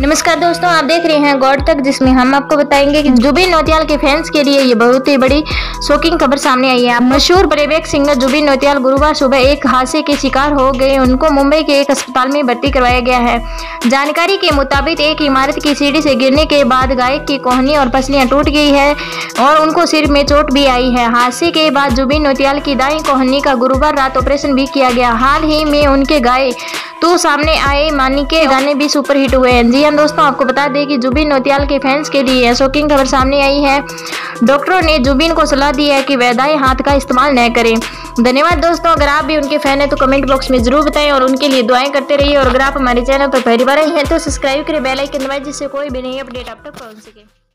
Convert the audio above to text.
नमस्कार दोस्तों, आप देख रहे हैं गॉड तक, जिसमें हम आपको बताएँगे कि जुबिन नौतियाल के फैंस के लिए ये बहुत ही बड़ी शॉकिंग खबर सामने आई है। मशहूर प्लेबैक सिंगर जुबिन नौतियाल गुरुवार सुबह एक हादसे के शिकार हो गए। उनको मुंबई के एक अस्पताल में भर्ती करवाया गया है। जानकारी के मुताबिक, एक इमारत की सीढ़ी से गिरने के बाद गायक की कोहनी और पसलियाँ टूट गई है और उनको सिर में चोट भी आई है। हादसे के बाद जुबिन नौतियाल की दाई कोहनी का गुरुवार रात ऑपरेशन भी किया गया। हाल ही में उनके गाय तो सामने आए मानी के गाने भी सुपर हिट हुए हैं। जी हाँ दोस्तों, आपको बता दें कि जुबिन नौतियाल के फैंस के लिए शॉकिंग खबर सामने आई है। डॉक्टरों ने जुबिन को सलाह दी है कि वह दाएँ हाथ का इस्तेमाल न करें। धन्यवाद दोस्तों, अगर आप भी उनके फ़ैन हैं तो कमेंट बॉक्स में ज़रूर बताएँ और उनके लिए दुआएँ करते रहिए। और अगर आप हमारे चैनल पर पहली बार आए हैं तो सब्सक्राइब करें बेल आइकन दबाएँ, जिससे कोई भी नई अपडेट आप तक पहुँच सके।